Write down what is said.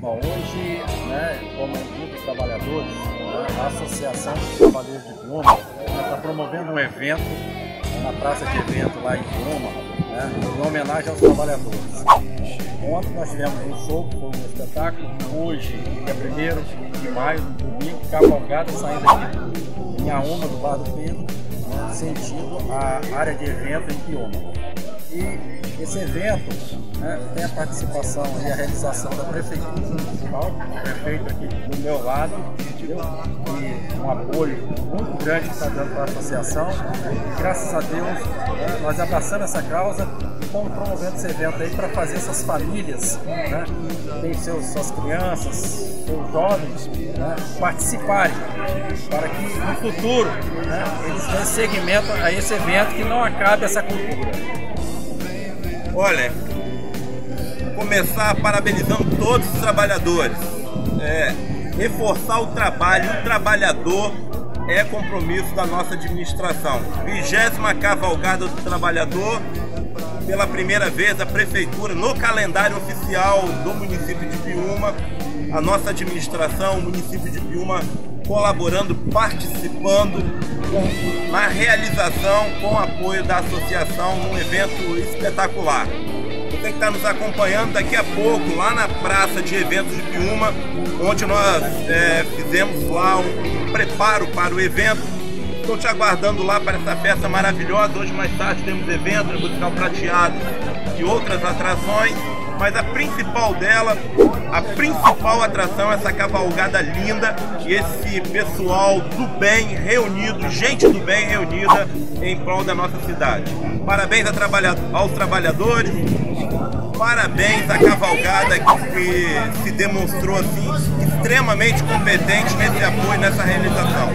Bom, hoje, né, como grupo de trabalhadores, né, a Associação dos Trabalhadores de Piuma está promovendo um evento na praça de evento lá em Piuma, né, em homenagem aos trabalhadores. Ontem nós tivemos um show, foi um espetáculo. Hoje, dia 1 de maio, domingo, cavalgada saindo aqui em Auma, do Bar do Pedro, né, sentido a área de evento em Piuma. E esse evento né, tem a participação e a realização da Prefeitura Municipal, prefeito aqui do meu lado, entendeu? e um apoio muito grande que está dando para a associação. E, graças a Deus, né, nós abraçando essa causa e estamos promovendo esse evento aí para fazer essas famílias, né, que têm seus, suas crianças, seus jovens, né, participarem, para que no futuro né, eles dêem seguimento a esse evento que não acabe essa cultura. Olha, começar parabenizando todos os trabalhadores. É, reforçar o trabalho, o trabalhador é compromisso da nossa administração. Vigésima cavalgada do trabalhador, pela primeira vez a prefeitura no calendário oficial do município de Piúma, a nossa administração, o município de Piúma colaborando, participando com, na realização com o apoio da associação num evento espetacular. Você que está nos acompanhando daqui a pouco lá na Praça de Eventos de Piúma, onde nós é, fizemos lá um, preparo para o evento. Estou te aguardando lá para essa festa maravilhosa. Hoje mais tarde temos evento musical prateado e outras atrações mas a principal dela, a principal atração é essa cavalgada linda e esse pessoal do bem reunido, gente do bem reunida em prol da nossa cidade. Parabéns aos trabalhadores, parabéns à cavalgada que se demonstrou assim extremamente competente nesse apoio, nessa realização.